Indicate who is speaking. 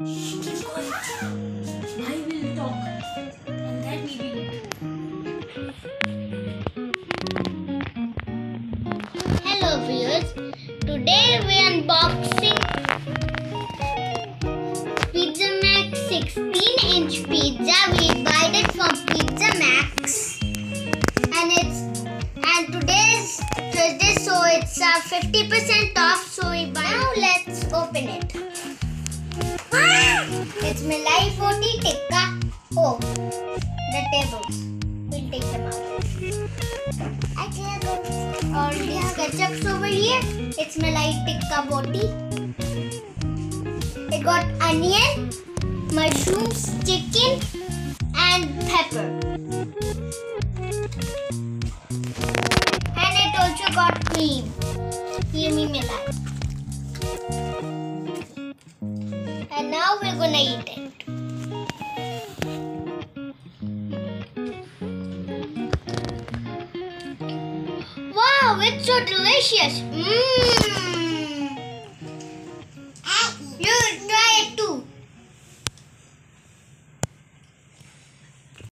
Speaker 1: I will talk. And we will eat.
Speaker 2: Hello viewers, today we are unboxing Pizza Max 16 inch pizza. We buy it from Pizza Max and it's and today's Thursday so it's uh, 50% off so we buy now let's open it. Ah! It's Malai 40 Tikka. Oh, the tables. We'll take them out. Go. Or these ketchups over here. It's Malai tikka boti. It got onion, mushrooms, chicken, and pepper. And it also got cream. Creamy Malai. And now we're gonna eat it. Wow, it's so delicious. Mmm.